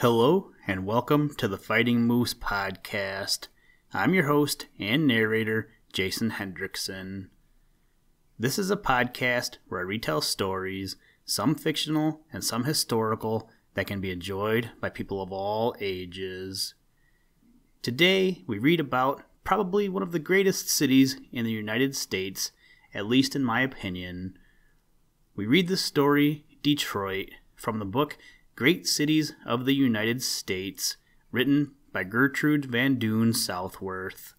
Hello, and welcome to the Fighting Moose podcast. I'm your host and narrator, Jason Hendrickson. This is a podcast where I retell stories, some fictional and some historical, that can be enjoyed by people of all ages. Today, we read about probably one of the greatest cities in the United States, at least in my opinion. We read the story Detroit from the book Great Cities of the United States, written by Gertrude Van Duyn Southworth.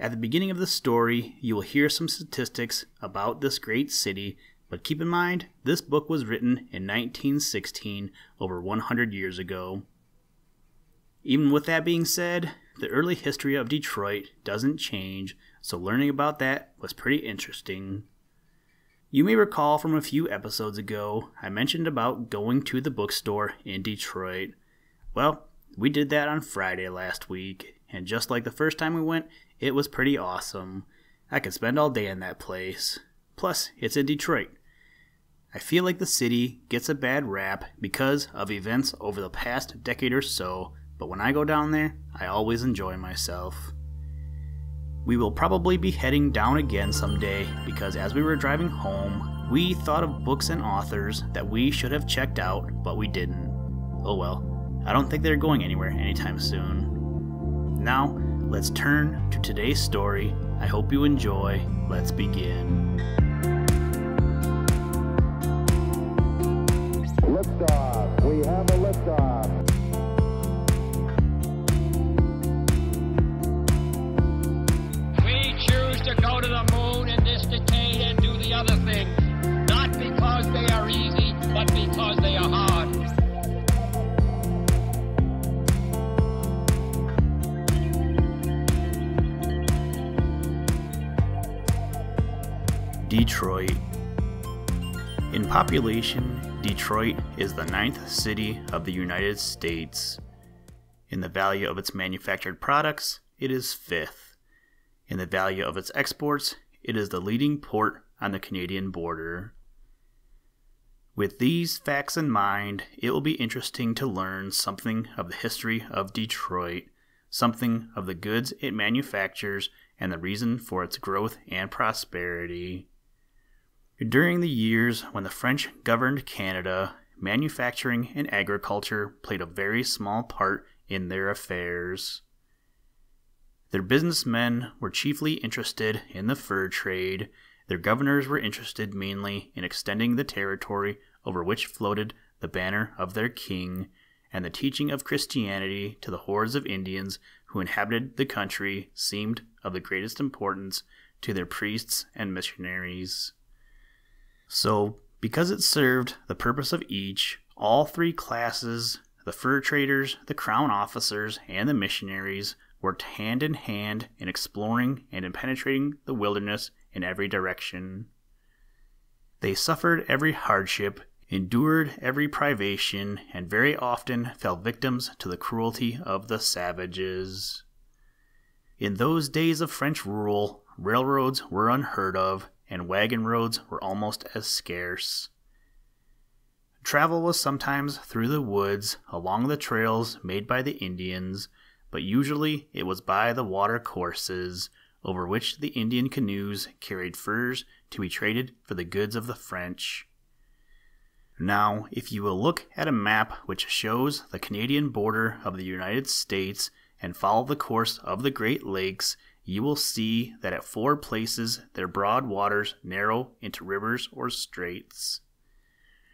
At the beginning of the story, you will hear some statistics about this great city, but keep in mind this book was written in 1916, over 100 years ago. Even with that being said, the early history of Detroit doesn't change, so learning about that was pretty interesting. You may recall from a few episodes ago, I mentioned about going to the bookstore in Detroit. Well, we did that on Friday last week, and just like the first time we went, it was pretty awesome. I could spend all day in that place. Plus, it's in Detroit. I feel like the city gets a bad rap because of events over the past decade or so but when I go down there, I always enjoy myself. We will probably be heading down again someday because as we were driving home, we thought of books and authors that we should have checked out, but we didn't. Oh well, I don't think they're going anywhere anytime soon. Now, let's turn to today's story. I hope you enjoy. Let's begin. Population, Detroit is the ninth city of the United States. In the value of its manufactured products, it is fifth. In the value of its exports, it is the leading port on the Canadian border. With these facts in mind, it will be interesting to learn something of the history of Detroit, something of the goods it manufactures, and the reason for its growth and prosperity. During the years when the French governed Canada, manufacturing and agriculture played a very small part in their affairs. Their businessmen were chiefly interested in the fur trade. Their governors were interested mainly in extending the territory over which floated the banner of their king, and the teaching of Christianity to the hordes of Indians who inhabited the country seemed of the greatest importance to their priests and missionaries. So, because it served the purpose of each, all three classes the fur traders, the crown officers, and the missionaries worked hand in hand in exploring and in penetrating the wilderness in every direction. They suffered every hardship, endured every privation, and very often fell victims to the cruelty of the savages. In those days of French rule, railroads were unheard of, and wagon roads were almost as scarce. Travel was sometimes through the woods, along the trails made by the Indians, but usually it was by the water courses, over which the Indian canoes carried furs to be traded for the goods of the French. Now, if you will look at a map which shows the Canadian border of the United States and follow the course of the Great Lakes, you will see that at four places their broad waters narrow into rivers or straits.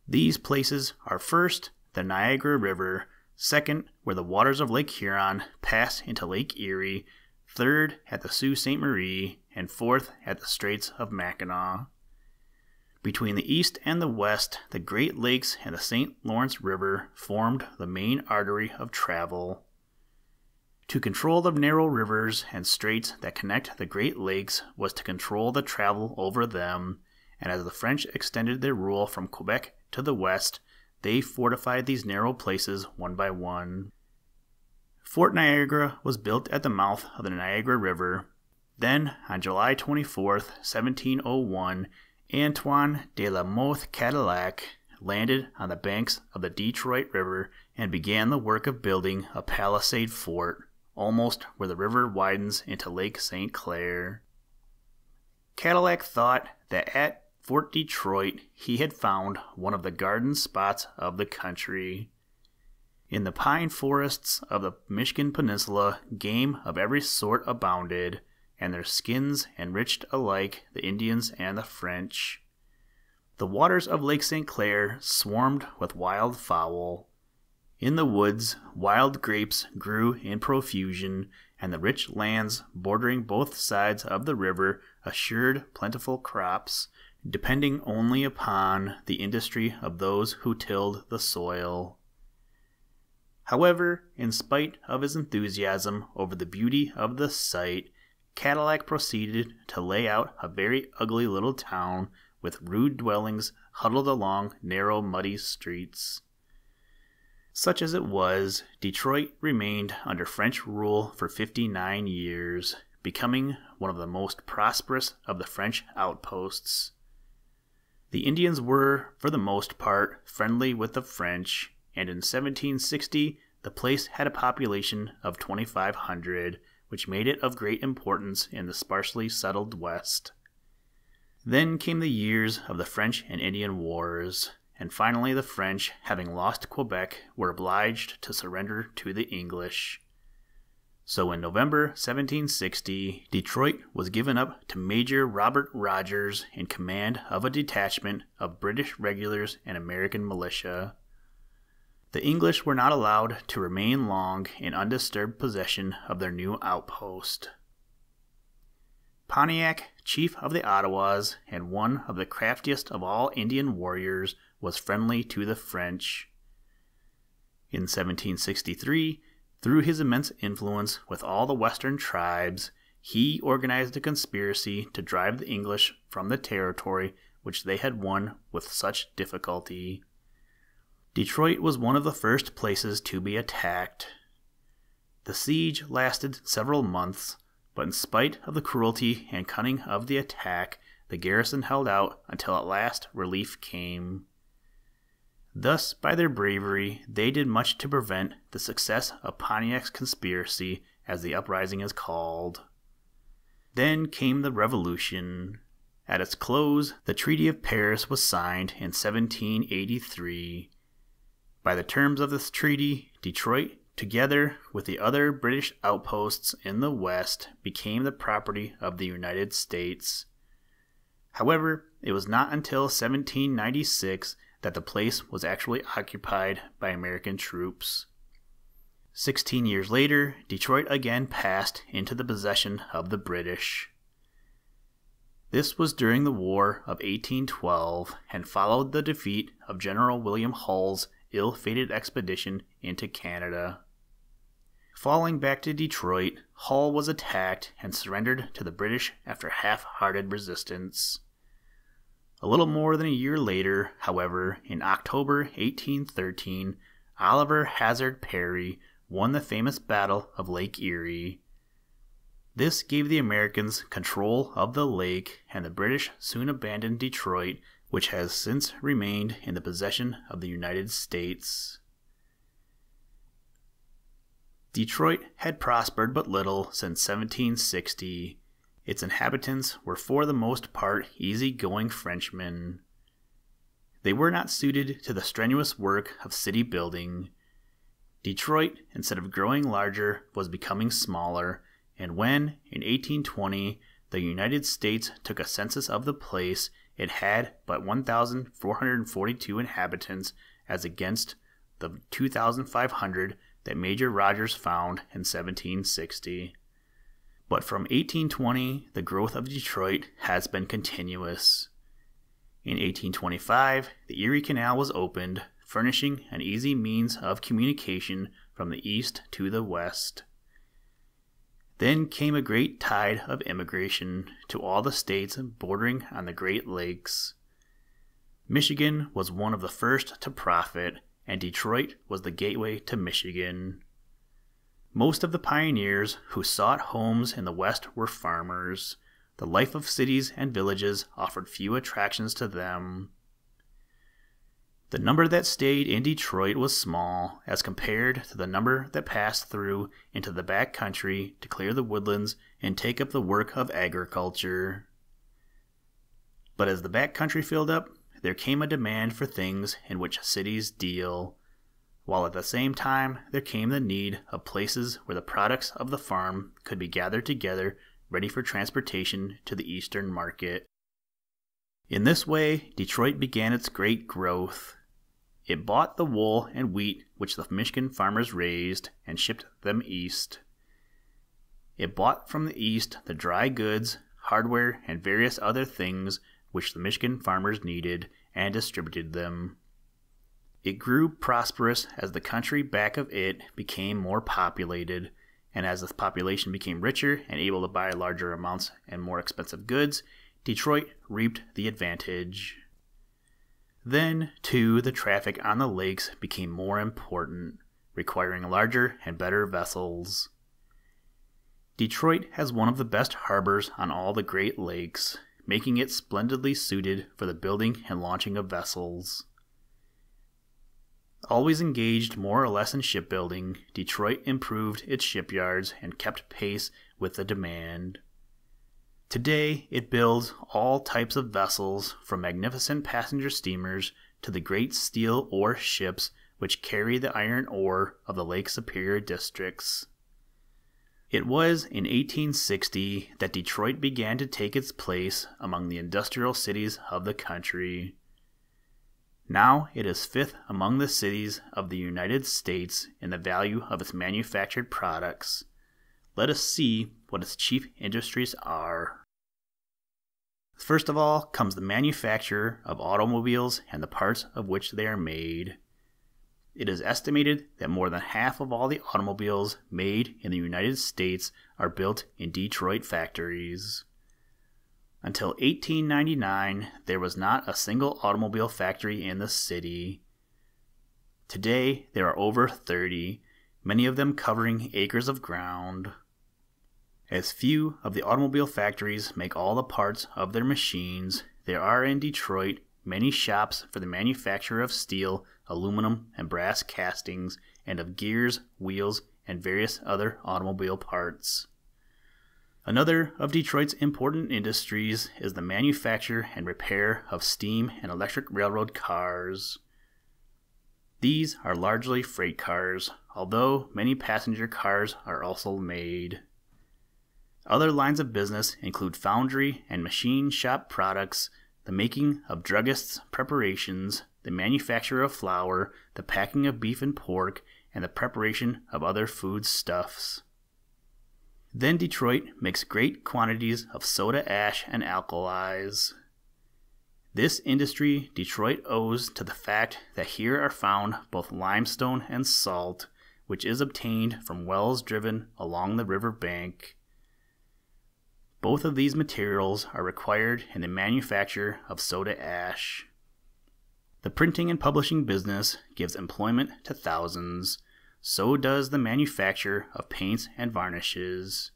These places are first the Niagara River, second where the waters of Lake Huron pass into Lake Erie, third at the Sault Ste. Marie, and fourth at the Straits of Mackinac. Between the east and the west, the Great Lakes and the St. Lawrence River formed the main artery of travel. To control the narrow rivers and straits that connect the Great Lakes was to control the travel over them, and as the French extended their rule from Quebec to the west, they fortified these narrow places one by one. Fort Niagara was built at the mouth of the Niagara River. Then, on July 24, 1701, Antoine de la Mothe Cadillac, landed on the banks of the Detroit River and began the work of building a palisade fort almost where the river widens into Lake St. Clair. Cadillac thought that at Fort Detroit he had found one of the garden spots of the country. In the pine forests of the Michigan Peninsula, game of every sort abounded, and their skins enriched alike the Indians and the French. The waters of Lake St. Clair swarmed with wild fowl. In the woods, wild grapes grew in profusion, and the rich lands bordering both sides of the river assured plentiful crops, depending only upon the industry of those who tilled the soil. However, in spite of his enthusiasm over the beauty of the site, Cadillac proceeded to lay out a very ugly little town with rude dwellings huddled along narrow, muddy streets. Such as it was, Detroit remained under French rule for 59 years, becoming one of the most prosperous of the French outposts. The Indians were, for the most part, friendly with the French, and in 1760 the place had a population of 2,500, which made it of great importance in the sparsely settled West. Then came the years of the French and Indian Wars, and finally the French, having lost Quebec, were obliged to surrender to the English. So in November 1760, Detroit was given up to Major Robert Rogers in command of a detachment of British regulars and American militia. The English were not allowed to remain long in undisturbed possession of their new outpost. Pontiac, chief of the Ottawas and one of the craftiest of all Indian warriors, was friendly to the French. In 1763, through his immense influence with all the western tribes, he organized a conspiracy to drive the English from the territory which they had won with such difficulty. Detroit was one of the first places to be attacked. The siege lasted several months, but in spite of the cruelty and cunning of the attack, the garrison held out until at last relief came. Thus, by their bravery, they did much to prevent the success of Pontiac's conspiracy, as the uprising is called. Then came the Revolution. At its close, the Treaty of Paris was signed in 1783. By the terms of this treaty, Detroit, together with the other British outposts in the West, became the property of the United States. However, it was not until 1796 that the place was actually occupied by American troops. Sixteen years later, Detroit again passed into the possession of the British. This was during the War of 1812 and followed the defeat of General William Hull's ill fated expedition into Canada. Falling back to Detroit, Hull was attacked and surrendered to the British after half hearted resistance. A little more than a year later, however, in October 1813, Oliver Hazard Perry won the famous Battle of Lake Erie. This gave the Americans control of the lake, and the British soon abandoned Detroit, which has since remained in the possession of the United States. Detroit had prospered but little since 1760 its inhabitants were for the most part easy-going Frenchmen. They were not suited to the strenuous work of city building. Detroit, instead of growing larger, was becoming smaller, and when, in 1820, the United States took a census of the place, it had but 1,442 inhabitants as against the 2,500 that Major Rogers found in 1760. But from 1820, the growth of Detroit has been continuous. In 1825, the Erie Canal was opened, furnishing an easy means of communication from the east to the west. Then came a great tide of immigration to all the states bordering on the Great Lakes. Michigan was one of the first to profit, and Detroit was the gateway to Michigan. Most of the pioneers who sought homes in the West were farmers. The life of cities and villages offered few attractions to them. The number that stayed in Detroit was small as compared to the number that passed through into the back country to clear the woodlands and take up the work of agriculture. But as the back country filled up, there came a demand for things in which cities deal, while at the same time there came the need of places where the products of the farm could be gathered together ready for transportation to the eastern market. In this way, Detroit began its great growth. It bought the wool and wheat which the Michigan farmers raised and shipped them east. It bought from the east the dry goods, hardware, and various other things which the Michigan farmers needed and distributed them. It grew prosperous as the country back of it became more populated, and as the population became richer and able to buy larger amounts and more expensive goods, Detroit reaped the advantage. Then, too, the traffic on the lakes became more important, requiring larger and better vessels. Detroit has one of the best harbors on all the Great Lakes, making it splendidly suited for the building and launching of vessels. Always engaged more or less in shipbuilding, Detroit improved its shipyards and kept pace with the demand. Today, it builds all types of vessels, from magnificent passenger steamers to the great steel ore ships which carry the iron ore of the Lake Superior districts. It was in 1860 that Detroit began to take its place among the industrial cities of the country. Now it is fifth among the cities of the United States in the value of its manufactured products. Let us see what its chief industries are. First of all comes the manufacture of automobiles and the parts of which they are made. It is estimated that more than half of all the automobiles made in the United States are built in Detroit factories. Until 1899, there was not a single automobile factory in the city. Today, there are over 30, many of them covering acres of ground. As few of the automobile factories make all the parts of their machines, there are in Detroit many shops for the manufacture of steel, aluminum, and brass castings, and of gears, wheels, and various other automobile parts. Another of Detroit's important industries is the manufacture and repair of steam and electric railroad cars. These are largely freight cars, although many passenger cars are also made. Other lines of business include foundry and machine shop products, the making of druggists' preparations, the manufacture of flour, the packing of beef and pork, and the preparation of other food stuffs. Then Detroit makes great quantities of soda ash and alkalis. This industry Detroit owes to the fact that here are found both limestone and salt, which is obtained from wells driven along the river bank. Both of these materials are required in the manufacture of soda ash. The printing and publishing business gives employment to thousands. So does the manufacture of paints and varnishes.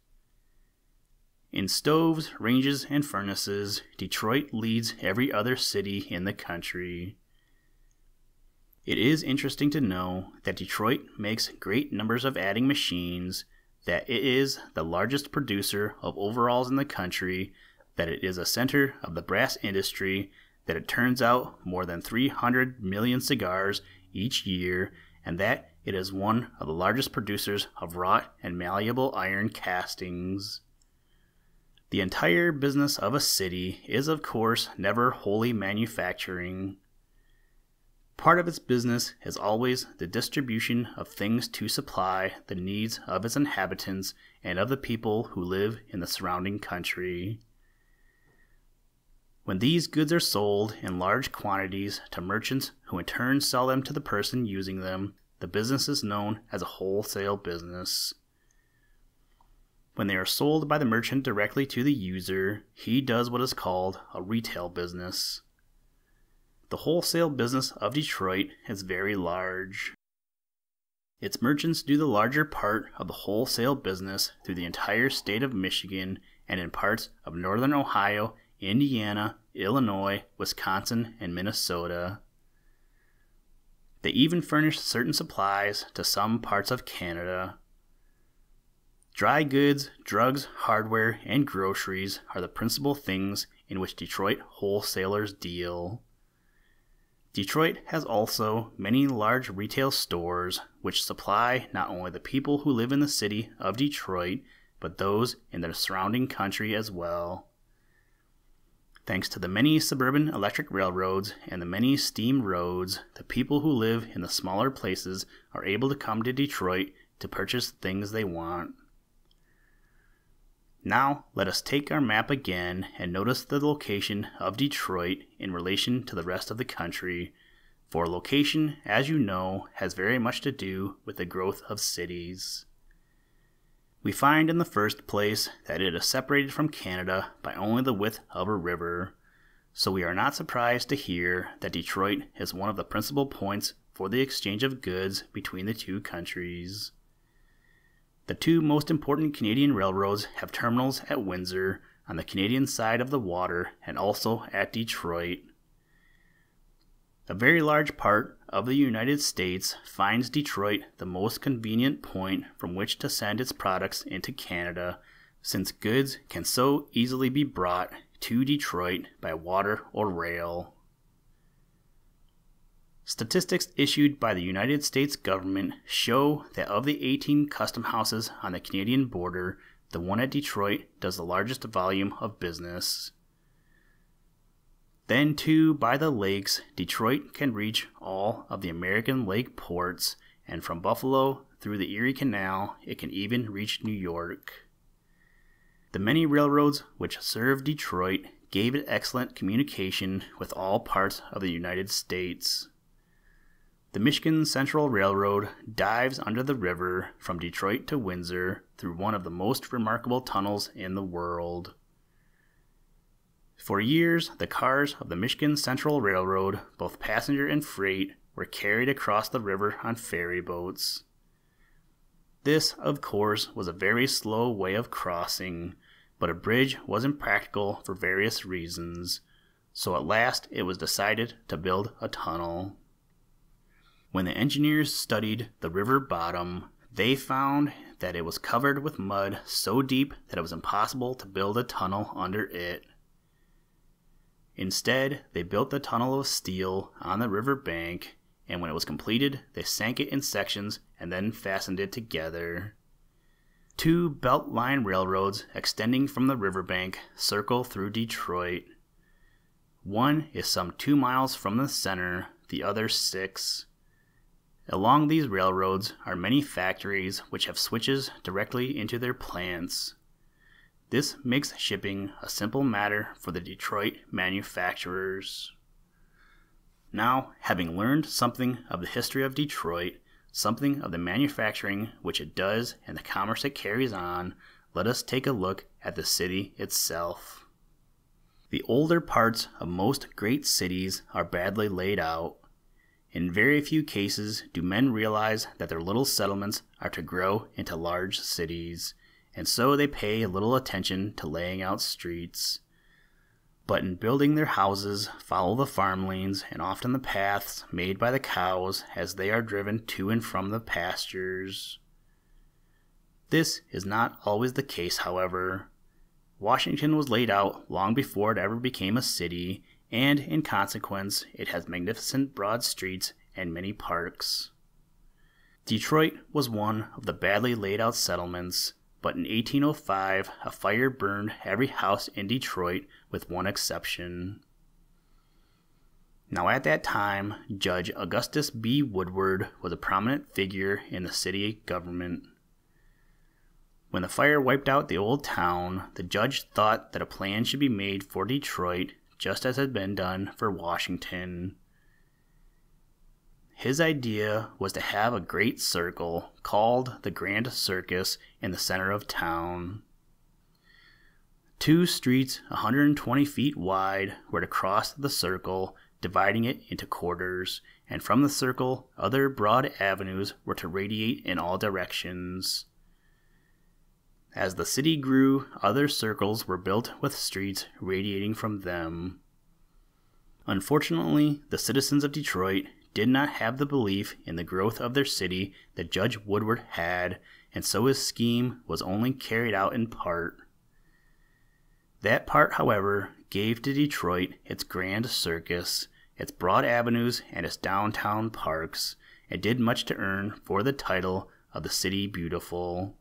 In stoves, ranges, and furnaces, Detroit leads every other city in the country. It is interesting to know that Detroit makes great numbers of adding machines that it is the largest producer of overalls in the country, that it is a center of the brass industry, that it turns out more than 300 million cigars each year, and that it is one of the largest producers of wrought and malleable iron castings. The entire business of a city is, of course, never wholly manufacturing. Part of its business is always the distribution of things to supply the needs of its inhabitants and of the people who live in the surrounding country. When these goods are sold in large quantities to merchants who in turn sell them to the person using them, the business is known as a wholesale business. When they are sold by the merchant directly to the user, he does what is called a retail business. The wholesale business of Detroit is very large. Its merchants do the larger part of the wholesale business through the entire state of Michigan and in parts of northern Ohio, Indiana, Illinois, Wisconsin, and Minnesota. They even furnish certain supplies to some parts of Canada. Dry goods, drugs, hardware, and groceries are the principal things in which Detroit wholesalers deal. Detroit has also many large retail stores which supply not only the people who live in the city of Detroit, but those in the surrounding country as well. Thanks to the many suburban electric railroads and the many steam roads, the people who live in the smaller places are able to come to Detroit to purchase things they want. Now, let us take our map again and notice the location of Detroit in relation to the rest of the country, for location, as you know, has very much to do with the growth of cities. We find in the first place that it is separated from Canada by only the width of a river, so we are not surprised to hear that Detroit is one of the principal points for the exchange of goods between the two countries. The two most important Canadian railroads have terminals at Windsor on the Canadian side of the water and also at Detroit. A very large part of the United States finds Detroit the most convenient point from which to send its products into Canada, since goods can so easily be brought to Detroit by water or rail. Statistics issued by the United States government show that of the 18 custom houses on the Canadian border, the one at Detroit does the largest volume of business. Then, too, by the lakes, Detroit can reach all of the American lake ports, and from Buffalo through the Erie Canal, it can even reach New York. The many railroads which serve Detroit gave it excellent communication with all parts of the United States. The Michigan Central Railroad dives under the river from Detroit to Windsor through one of the most remarkable tunnels in the world. For years, the cars of the Michigan Central Railroad, both passenger and freight, were carried across the river on ferry boats. This, of course, was a very slow way of crossing, but a bridge was impractical for various reasons, so at last it was decided to build a tunnel. When the engineers studied the river bottom, they found that it was covered with mud so deep that it was impossible to build a tunnel under it. Instead, they built the tunnel of steel on the river bank, and when it was completed, they sank it in sections and then fastened it together. Two belt line railroads extending from the riverbank circle through Detroit. One is some two miles from the center, the other six. Along these railroads are many factories which have switches directly into their plants. This makes shipping a simple matter for the Detroit manufacturers. Now, having learned something of the history of Detroit, something of the manufacturing which it does and the commerce it carries on, let us take a look at the city itself. The older parts of most great cities are badly laid out. In very few cases do men realize that their little settlements are to grow into large cities, and so they pay little attention to laying out streets. But in building their houses, follow the farm lanes and often the paths made by the cows as they are driven to and from the pastures. This is not always the case, however. Washington was laid out long before it ever became a city, and in consequence, it has magnificent broad streets and many parks. Detroit was one of the badly laid out settlements, but in 1805 a fire burned every house in Detroit with one exception. Now, at that time, Judge Augustus B. Woodward was a prominent figure in the city government. When the fire wiped out the old town, the judge thought that a plan should be made for Detroit just as had been done for Washington. His idea was to have a great circle called the Grand Circus in the center of town. Two streets 120 feet wide were to cross the circle, dividing it into quarters, and from the circle, other broad avenues were to radiate in all directions. As the city grew, other circles were built with streets radiating from them. Unfortunately, the citizens of Detroit did not have the belief in the growth of their city that Judge Woodward had, and so his scheme was only carried out in part. That part, however, gave to Detroit its grand circus, its broad avenues, and its downtown parks, and did much to earn for the title of the City Beautiful.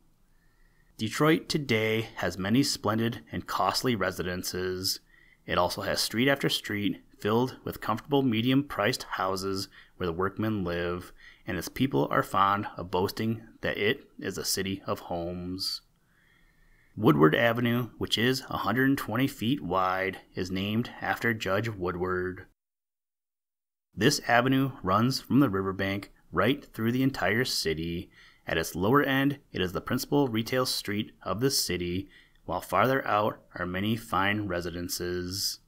Detroit today has many splendid and costly residences. It also has street after street filled with comfortable medium priced houses where the workmen live, and its people are fond of boasting that it is a city of homes. Woodward Avenue, which is 120 feet wide, is named after Judge Woodward. This avenue runs from the riverbank right through the entire city. At its lower end, it is the principal retail street of the city, while farther out are many fine residences.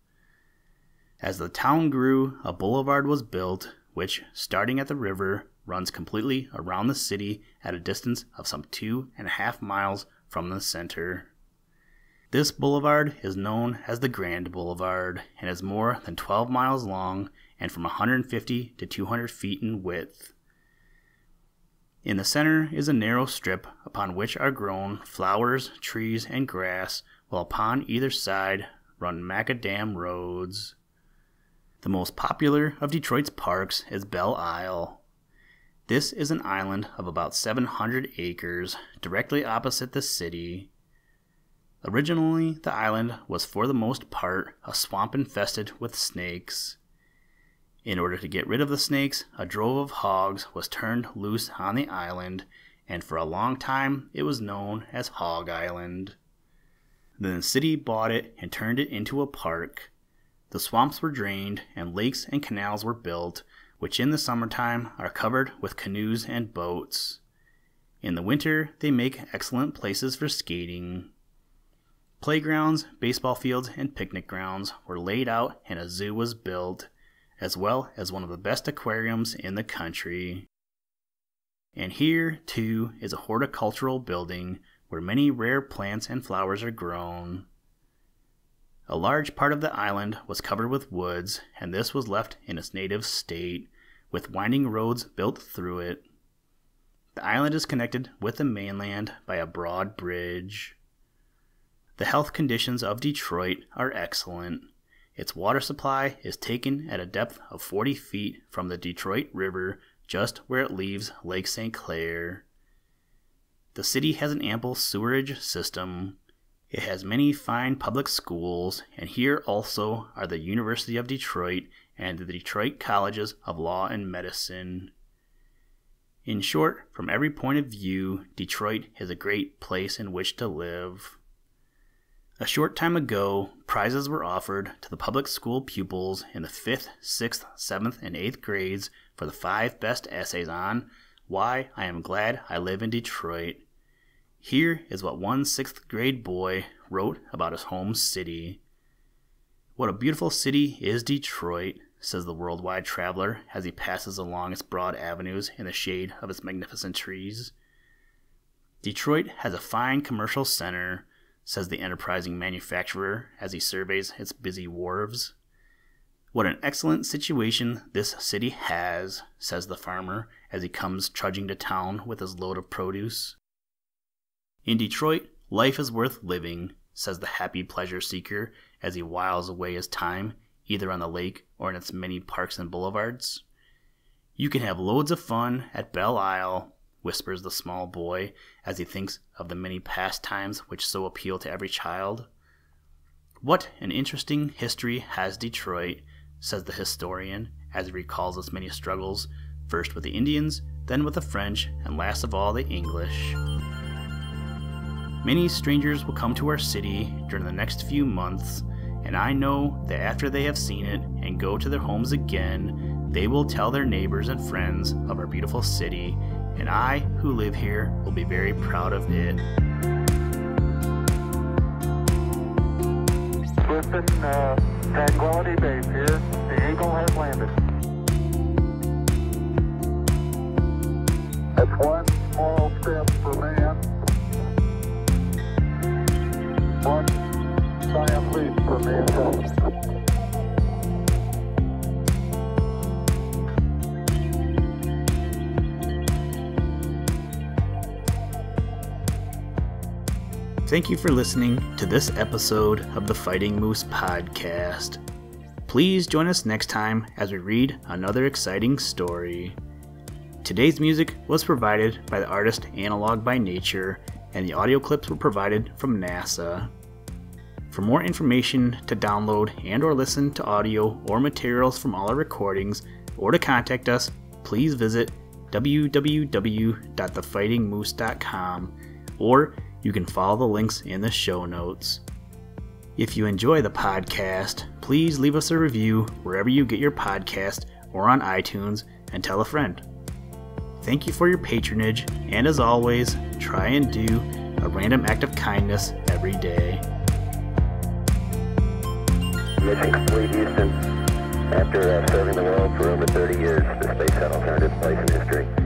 As the town grew, a boulevard was built, which, starting at the river, runs completely around the city at a distance of some two and a half miles from the center. This boulevard is known as the Grand Boulevard and is more than 12 miles long and from 150 to 200 feet in width. In the center is a narrow strip upon which are grown flowers, trees, and grass, while upon either side run macadam roads. The most popular of Detroit's parks is Belle Isle. This is an island of about 700 acres directly opposite the city. Originally, the island was for the most part a swamp infested with snakes. In order to get rid of the snakes, a drove of hogs was turned loose on the island, and for a long time it was known as Hog Island. Then the city bought it and turned it into a park. The swamps were drained, and lakes and canals were built, which in the summertime are covered with canoes and boats. In the winter, they make excellent places for skating. Playgrounds, baseball fields, and picnic grounds were laid out, and a zoo was built, as well as one of the best aquariums in the country. And here, too, is a horticultural building where many rare plants and flowers are grown. A large part of the island was covered with woods, and this was left in its native state, with winding roads built through it. The island is connected with the mainland by a broad bridge. The health conditions of Detroit are excellent. Its water supply is taken at a depth of 40 feet from the Detroit River just where it leaves Lake St. Clair. The city has an ample sewerage system, it has many fine public schools, and here also are the University of Detroit and the Detroit Colleges of Law and Medicine. In short, from every point of view, Detroit is a great place in which to live. A short time ago, prizes were offered to the public school pupils in the 5th, 6th, 7th, and 8th grades for the five best essays on Why I Am Glad I Live in Detroit. Here is what one sixth grade boy wrote about his home city. What a beautiful city is Detroit, says the worldwide traveler as he passes along its broad avenues in the shade of its magnificent trees. Detroit has a fine commercial center, says the enterprising manufacturer as he surveys its busy wharves. What an excellent situation this city has, says the farmer as he comes trudging to town with his load of produce. In Detroit, life is worth living, says the happy pleasure seeker as he whiles away his time, either on the lake or in its many parks and boulevards. You can have loads of fun at Belle Isle, whispers the small boy as he thinks of the many pastimes which so appeal to every child. What an interesting history has Detroit, says the historian as he recalls its many struggles, first with the Indians, then with the French, and last of all the English. Many strangers will come to our city during the next few months, and I know that after they have seen it and go to their homes again, they will tell their neighbors and friends of our beautiful city, and I, who live here, will be very proud of it. Griffin, uh, Tranquility Base here. The Eagle has landed. That's one small step for man, one giant leap for mankind. Thank you for listening to this episode of the Fighting Moose podcast. Please join us next time as we read another exciting story. Today's music was provided by the artist Analog by Nature, and the audio clips were provided from NASA. For more information to download and or listen to audio or materials from all our recordings or to contact us, please visit www.thefightingmoose.com or you can follow the links in the show notes. If you enjoy the podcast, please leave us a review wherever you get your podcast or on iTunes and tell a friend. Thank you for your patronage, and as always, try and do a random act of kindness every day. Mission complete, Houston. After uh, serving the world for over 30 years, the space shuttle turned its place in history.